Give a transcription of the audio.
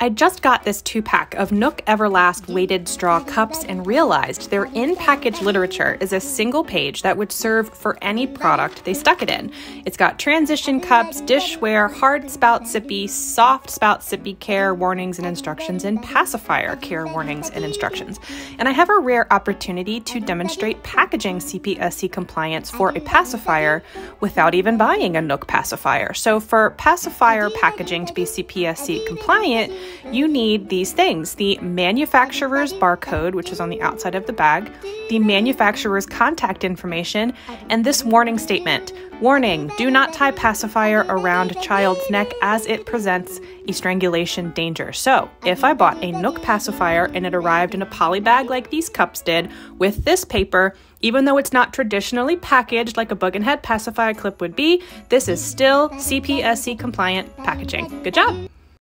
I just got this two pack of NUK Everlast weighted straw cups and realized their in package literature is a single page that would serve for any product they stuck it in. It's got transition cups, dishware, hard spout sippy, soft spout sippy care warnings and instructions, and pacifier care warnings and instructions. And I have a rare opportunity to demonstrate packaging CPSC compliance for a pacifier without even buying a NUK pacifier. So, for pacifier packaging to be CPSC compliant, you need these things the manufacturer's barcode, which is on the outside of the bag, the manufacturer's contact information, and this warning statement Warning, do not tie pacifier around child's neck as it presents a strangulation danger. So, if I bought a NUK pacifier and it arrived in a poly bag like these cups did with this paper, even though it's not traditionally packaged like a BooginHead pacifier clip would be, this is still CPSC compliant packaging. Good job!